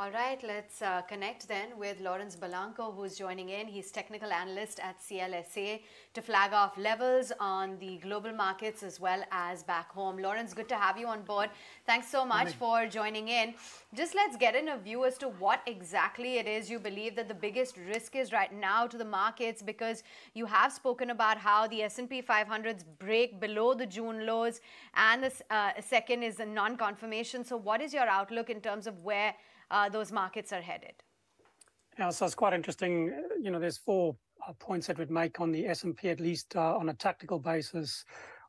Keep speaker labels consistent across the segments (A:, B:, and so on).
A: All right, let's uh, connect then with Laurence Balanco, who's joining in. He's technical analyst at CLSA to flag off levels on the global markets as well as back home. Laurence, good to have you on board. Thanks so much for joining in. Just let's get in a view as to what exactly it is you believe that the biggest risk is right now to the markets, because you have spoken about how the S&P 500s break below the June lows, and the uh, second is a non-confirmation. So, what is your outlook in terms of where uh, those markets are headed.
B: Yeah, so it's quite interesting. You know, there's four uh, points that we'd make on the S&P, at least uh, on a tactical basis,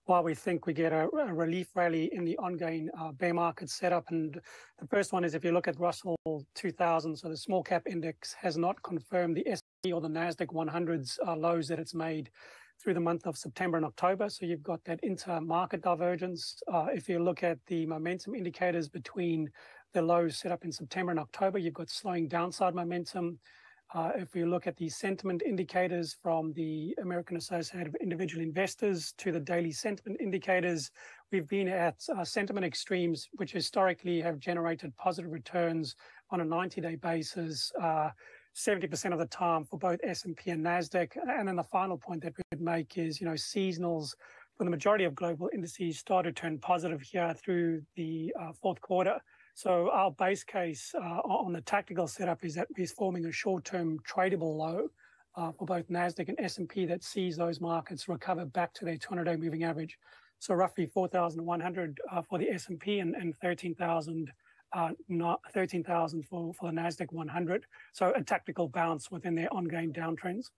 B: While we think we get a, a relief rally in the ongoing uh, bear market setup. And the first one is if you look at Russell 2000, so the small cap index has not confirmed the S&P or the Nasdaq 100's uh, lows that it's made through the month of September and October. So you've got that inter-market divergence. Uh, if you look at the momentum indicators between the lows set up in September and October. You've got slowing downside momentum. Uh, if we look at the sentiment indicators from the American Association of Individual Investors to the daily sentiment indicators, we've been at uh, sentiment extremes, which historically have generated positive returns on a 90-day basis, uh, 70% of the time for both S&P and Nasdaq. And then the final point that we'd make is, you know, seasonals for the majority of global indices started to turn positive here through the uh, fourth quarter. So our base case uh, on the tactical setup is that we're forming a short-term tradable low uh, for both Nasdaq and S&P that sees those markets recover back to their 200-day moving average. So roughly 4,100 uh, for the S&P and, and 13,000 uh, not 13,000 for, for the Nasdaq 100. So a tactical bounce within their ongoing downtrends.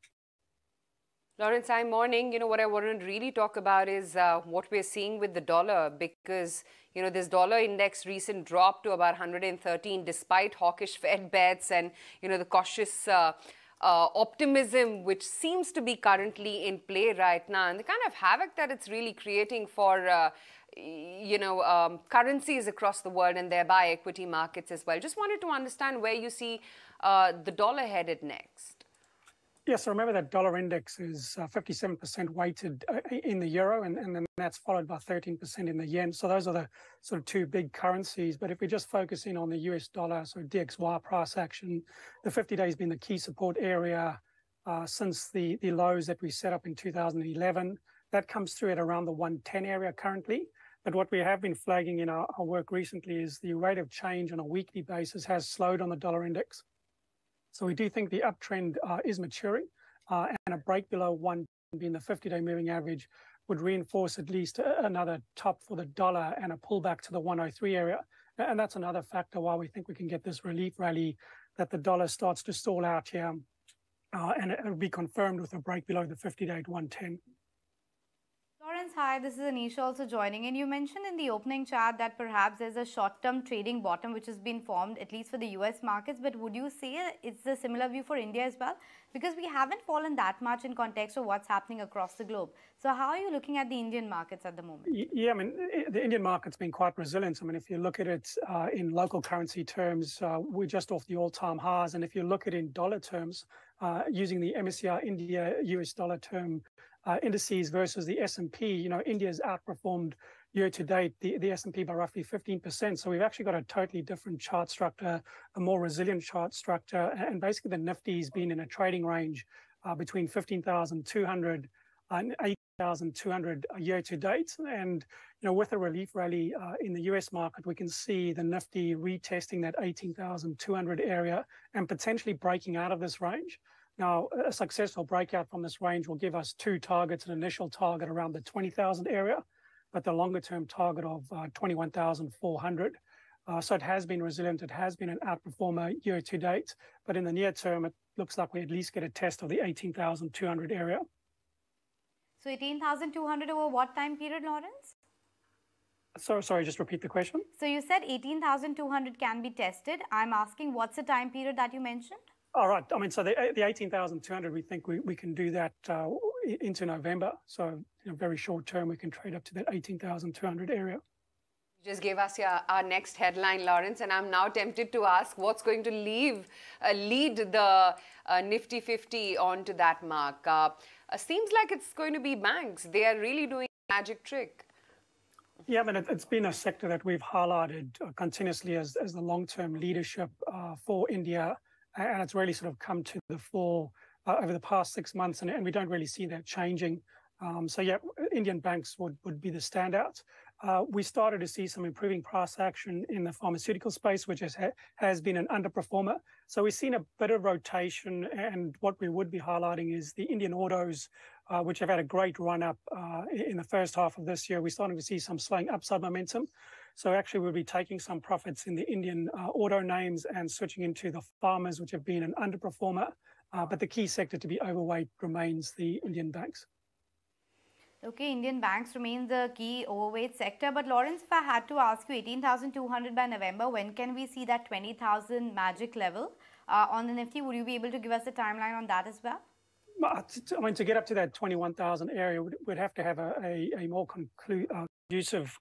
C: Laurence, I'm morning. You know, what I want to really talk about is uh, what we're seeing with the dollar because, you know, this dollar index recent drop to about 113 despite hawkish Fed bets and, you know, the cautious uh, uh, optimism which seems to be currently in play right now and the kind of havoc that it's really creating for, uh, you know, um, currencies across the world and thereby equity markets as well. Just wanted to understand where you see uh, the dollar headed next.
B: Yes, so remember that dollar index is uh, 57% weighted uh, in the euro, and, and then that's followed by 13% in the yen. So those are the sort of two big currencies. But if we just focus in on the US dollar, so DXY price action, the 50 days been the key support area uh, since the, the lows that we set up in 2011. That comes through at around the 110 area currently. But what we have been flagging in our, our work recently is the rate of change on a weekly basis has slowed on the dollar index. So we do think the uptrend uh, is maturing, uh, and a break below one being the 50-day moving average would reinforce at least another top for the dollar and a pullback to the 103 area. And that's another factor why we think we can get this relief rally that the dollar starts to stall out here, uh, and it'll be confirmed with a break below the 50-day at 110.
D: Hi, this is Anisha also joining in. You mentioned in the opening chat that perhaps there's a short-term trading bottom which has been formed, at least for the US markets, but would you say it's a similar view for India as well? Because we haven't fallen that much in context of what's happening across the globe. So how are you looking at the Indian markets at the moment?
B: Yeah, I mean, the Indian market's been quite resilient. I mean, if you look at it uh, in local currency terms, uh, we're just off the all-time highs. And if you look at it in dollar terms, uh, using the MSCI India US dollar term indices versus the S&P, you know, India's outperformed year to date the, the S&P by roughly 15%. So we've actually got a totally different chart structure, a more resilient chart structure, and basically the Nifty's been in a trading range uh, between 15,200 and 8,200 year to date. And you know, with a relief rally uh, in the US market, we can see the Nifty retesting that 18,200 area and potentially breaking out of this range. Now, a successful breakout from this range will give us two targets, an initial target around the 20,000 area, but the longer term target of uh, 21,400. Uh, so it has been resilient. It has been an outperformer year to date, but in the near term, it looks like we at least get a test of the 18,200 area.
D: So 18,200 over what time period, Laurence?
B: So, sorry, just repeat the question.
D: So you said 18,200 can be tested. I'm asking what's the time period that you mentioned?
B: All right. I mean, so the, the 18,200, we think we, we can do that uh, into November. So, in a very short term, we can trade up to that 18,200 area.
C: You just gave us your, our next headline, Laurence, and I'm now tempted to ask what's going to leave, uh, lead the uh, Nifty 50 onto that mark. Uh, uh, seems like it's going to be banks. They are really doing a magic trick.
B: Yeah, I mean, it, has been a sector that we've highlighted uh, continuously as, as the long-term leadership uh, for India, and it's really sort of come to the fore uh, over the past six months, and, and, we don't really see that changing. Um, so yeah, Indian banks would, would be the standout. Uh, we started to see some improving price action in the pharmaceutical space, which has, has been an underperformer. So we've seen a bit of rotation, and what we would be highlighting is the Indian autos, which have had a great run up uh, in the first half of this year. We're starting to see some slowing upside momentum. So actually, we'll be taking some profits in the Indian uh, auto names and switching into the pharmas, which have been an underperformer. Uh, but the key sector to be overweight remains the Indian banks.
D: Okay, Indian banks remain the key overweight sector. But Laurence, if I had to ask you, 18,200 by November, when can we see that 20,000 magic level uh, on the Nifty? Would you be able to give us a timeline on that as well?
B: I mean, to get up to that 21,000 area, we'd have to have a, a, a more conclu- uh,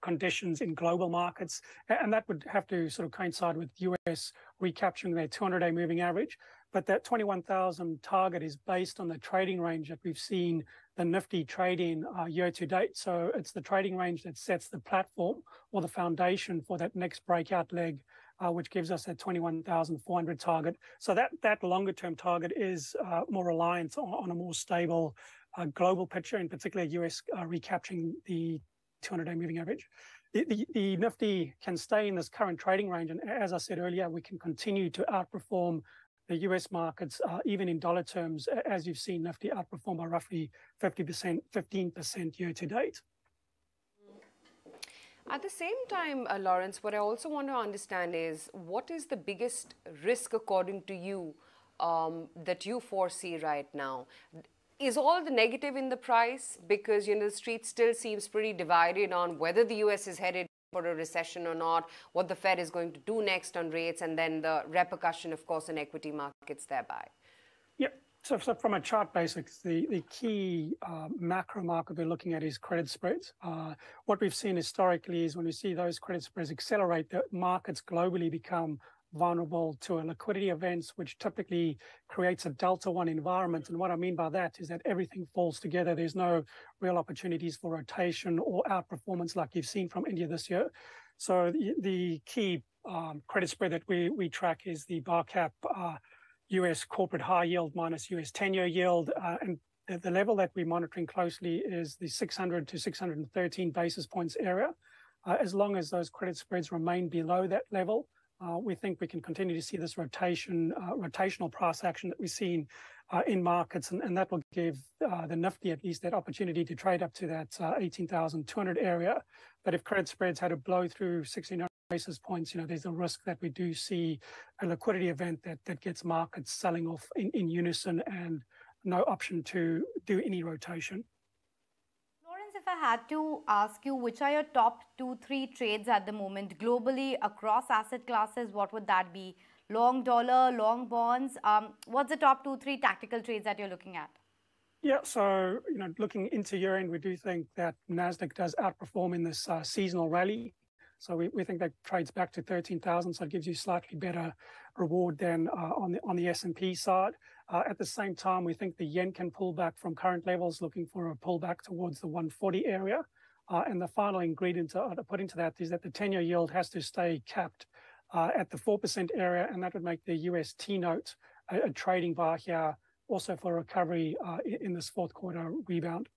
B: conditions in global markets. And that would have to sort of coincide with US recapturing their 200 day moving average. But that 21,000 target is based on the trading range that we've seen the Nifty trading uh, year to date. So it's the trading range that sets the platform or the foundation for that next breakout leg, which gives us a 21,400 target. So that that longer term target is uh, more reliant on, a more stable uh, global picture, in particular US uh, recapturing the 200 day moving average. The, Nifty can stay in this current trading range. And as I said earlier, we can continue to outperform the US markets, uh, even in dollar terms, as you've seen Nifty outperform by roughly 50%, 15% year to date.
C: At the same time, uh, Laurence, what I also want to understand is what is the biggest risk, according to you, um, that you foresee right now? Is all the negative in the price? Because you know the street still seems pretty divided on whether the U.S. is headed for a recession or not, what the Fed is going to do next on rates, and then the repercussion, of course, in equity markets thereby.
B: So, so from a chart basics, the, the key uh, macro market we're looking at is credit spreads. Uh, what we've seen historically is when we see those credit spreads accelerate, the markets globally become vulnerable to a liquidity events, which typically creates a delta one environment. And what I mean by that is that everything falls together. There's no real opportunities for rotation or outperformance like you've seen from India this year. So the, the key um, credit spread that we, we track is the BarCap uh, US corporate high yield minus US 10 year yield. Uh, and the, the level that we're monitoring closely is the 600 to 613 basis points area. Uh, as long as those credit spreads remain below that level, uh, we think we can continue to see this rotation, uh, rotational price action that we've seen uh, in markets, and, and that will give the Nifty at least that opportunity to trade up to that 18,200 area. But if credit spreads had to blow through 69 basis points, you know, there's a risk that we do see a liquidity event that that gets markets selling off in, in unison and no option to do any rotation Laurence,
D: if I had to ask you, which are your top two, three trades at the moment globally across asset classes? What would that be? Long dollar, long bonds? Um, what's the top two, three tactical trades that you're looking at?
B: Yeah, so you know, looking into year end, we do think that Nasdaq does outperform in this uh, seasonal rally. So we, we think that trades back to 13,000, so it gives you slightly better reward than uh, on the on the S&P side. Uh, at the same time, we think the yen can pull back from current levels, looking for a pullback towards the 140 area. Uh, and the final ingredient to, to, put into that is that the 10-year yield has to stay capped uh, at the 4% area, and that would make the US T-note a, a, trading bar here also for recovery uh, in this fourth quarter rebound.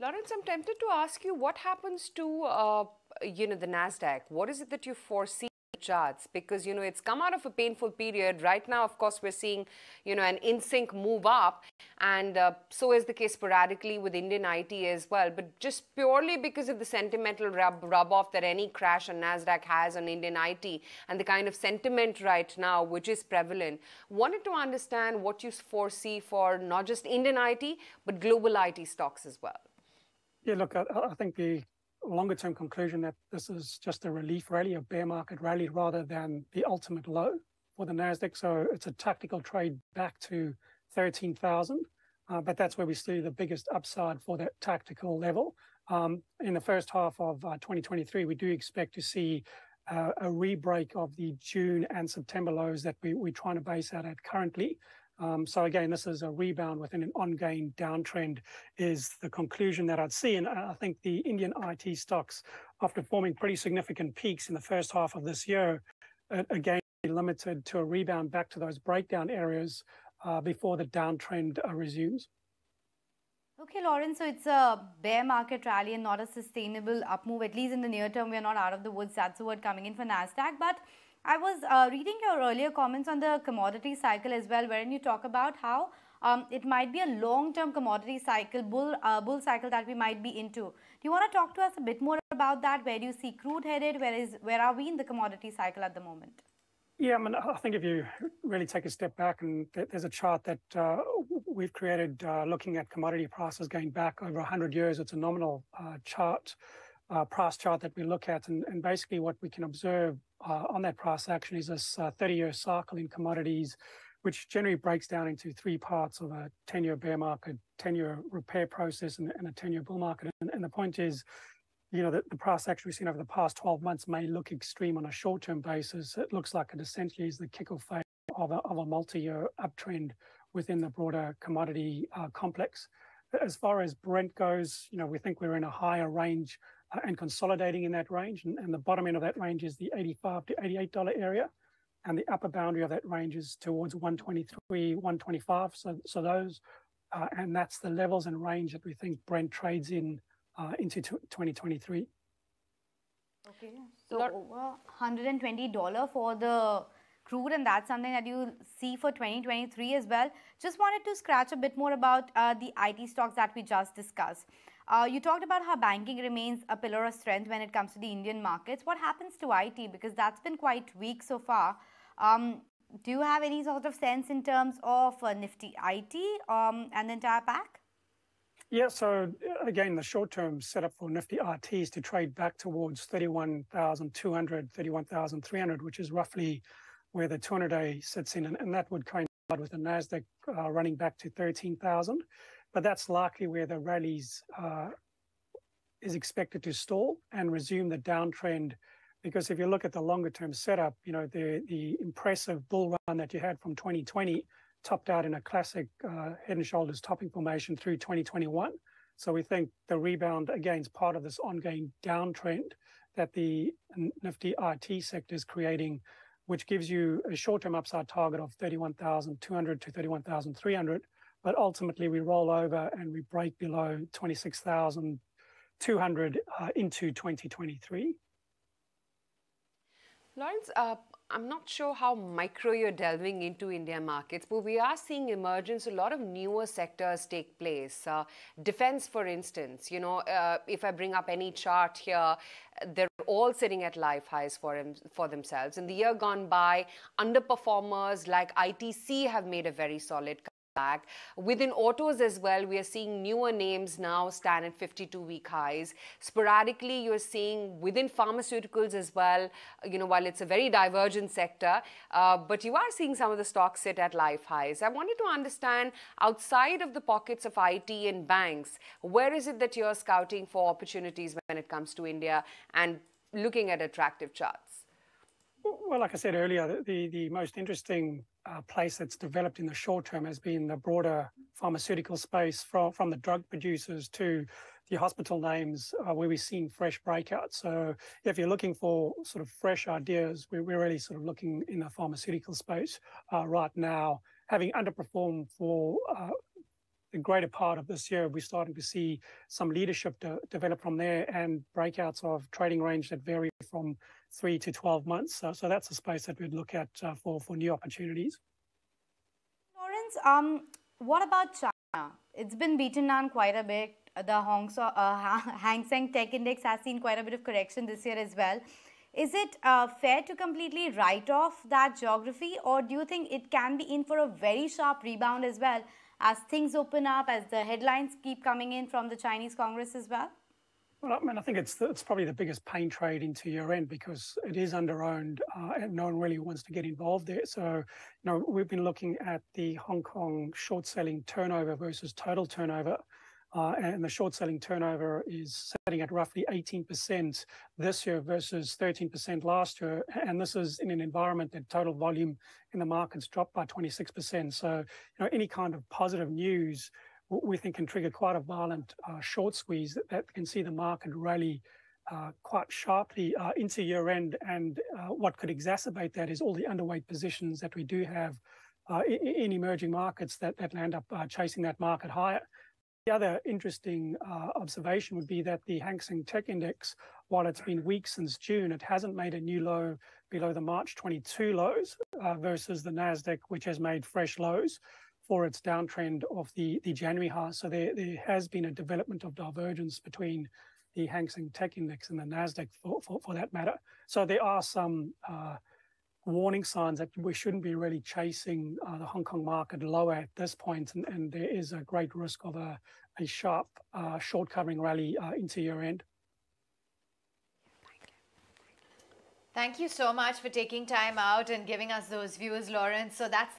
C: Laurence, I'm tempted to ask you what happens to uh, you know the Nasdaq. What is it that you foresee? charts because you know it's come out of a painful period right now of course we're seeing you know an in sync move up and uh, so is the case sporadically with indian it as well but just purely because of the sentimental rub, rub off that any crash on nasdaq has on indian it and the kind of sentiment right now which is prevalent wanted to understand what you foresee for not just indian it but global it stocks as well
B: yeah look i, I think the longer term conclusion that this is just a relief rally, a bear market rally, rather than the ultimate low for the Nasdaq. So it's a tactical trade back to 13,000. Uh, but that's where we see the biggest upside for that tactical level. Um, in the first half of uh, 2023, we do expect to see uh, a rebreak of the June and September lows that we, we're trying to base out at currently. Um, so again, this is a rebound within an ongoing downtrend is the conclusion that I'd see. And I think the Indian IT stocks, after forming pretty significant peaks in the first half of this year, again limited to a rebound back to those breakdown areas uh, before the downtrend uh, resumes.
D: Okay, Laurence, so it's a bear market rally and not a sustainable up move. At least in the near term, we're not out of the woods. That's the word coming in for NASDAQ. But I was uh, reading your earlier comments on the commodity cycle as well, wherein you talk about how um, it might be a long-term commodity cycle, bull, uh, bull cycle that we might be into. Do you want to talk to us a bit more about that? Where do you see crude headed? Where is where are we in the commodity cycle at the moment?
B: Yeah, I mean, I think if you really take a step back, and there's a chart that uh, we've created uh, looking at commodity prices going back over 100 years. It's a nominal uh, chart, uh, price chart that we look at, and, and basically what we can observe uh, on that price action is this 30-year uh, cycle in commodities, which generally breaks down into three parts of a 10-year bear market, 10-year repair process, and, and a 10-year bull market. And, and, the point is, you know, the, the price action we've seen over the past 12 months may look extreme on a short-term basis. It looks like it essentially is the kickoff phase of a, of a multi-year uptrend within the broader commodity uh, complex. As far as Brent goes, you know, we think we're in a higher range and consolidating in that range. And, and the bottom end of that range is the 85 to $88 area. And the upper boundary of that range is towards 123, 125. So, so those, uh, and that's the levels and range that we think Brent trades in uh, into 2023.
D: Okay, so over $120 for the crude and that's something that you see for 2023 as well. Just wanted to scratch a bit more about uh, the IT stocks that we just discussed. Uh, you talked about how banking remains a pillar of strength when it comes to the Indian markets. What happens to IT? Because that's been quite weak so far. Um, do you have any sort of sense in terms of uh, Nifty IT um, and the entire pack?
B: Yeah, so uh, again, the short term setup for Nifty IT is to trade back towards 31,200, 31,300, which is roughly where the 200 day sits in. And, and that would coincide with the NASDAQ uh, running back to 13,000 but that's likely where the rallies uh, is expected to stall and resume the downtrend. Because if you look at the longer term setup, you know, the, the impressive bull run that you had from 2020 topped out in a classic uh, head and shoulders topping formation through 2021. So we think the rebound again is part of this ongoing downtrend that the Nifty IT sector is creating, which gives you a short-term upside target of 31,200 to 31,300 but ultimately we roll over and we break below 26,200 uh, into 2023.
C: Laurence, uh, I'm not sure how micro you're delving into India markets, but we are seeing emergence. A lot of newer sectors take place. Uh, defense, for instance, you know, if I bring up any chart here, they're all sitting at life highs for, for themselves. In the year gone by, underperformers like ITC have made a very solid back. Within autos as well, we are seeing newer names now stand at 52-week highs. Sporadically, you're seeing within pharmaceuticals as well, you know, while it's a very divergent sector, uh, but you are seeing some of the stocks sit at life highs. I wanted to understand, outside of the pockets of IT and banks, where is it that you're scouting for opportunities when it comes to India and looking at attractive charts?
B: Well, like I said earlier, the, the most interesting uh, place that's developed in the short term has been the broader pharmaceutical space from, from the drug producers to the hospital names uh, where we've seen fresh breakouts. So if you're looking for sort of fresh ideas, we're, we're really sort of looking in the pharmaceutical space uh, right now, having underperformed for uh, the greater part of this year, we're starting to see some leadership de develop from there and breakouts of trading range that vary from three to 12 months. So, so that's a space that we'd look at uh, for, for new opportunities.
D: Laurence, um, what about China? It's been beaten down quite a bit. The Hong, uh, Hang Seng Tech Index has seen quite a bit of correction this year as well. Is it uh, fair to completely write off that geography, or do you think it can be in for a very sharp rebound as well as things open up, as the headlines keep coming in from the Chinese Congress as well?
B: Well, I mean, I think it's it's probably the biggest pain trade into year end because it is under owned uh, and no one really wants to get involved there. So, you know, we've been looking at the Hong Kong short selling turnover versus total turnover. uh, and the short selling turnover is sitting at roughly 18% this year versus 13% last year. And this is in an environment that total volume in the markets dropped by 26%. So, you know, any kind of positive news we think can trigger quite a violent uh, short squeeze that, that, can see the market rally uh, quite sharply uh, into year end. And uh, what could exacerbate that is all the underweight positions that we do have uh, in, in, emerging markets that, that land up uh, chasing that market higher. The other interesting observation would be that the Hang Seng Tech Index, while it's been weak since June, it hasn't made a new low below the March 22 lows versus the Nasdaq, which has made fresh lows for its downtrend of the, January high. So there, there has been a development of divergence between the Hang Seng Tech Index and the Nasdaq for, that matter. So there are some uh, warning signs that we shouldn't be really chasing uh, the Hong Kong market lower at this point, and, there is a great risk of a, sharp uh, short covering rally into year end.
A: Thank you so much for taking time out and giving us those views, Laurence. So that's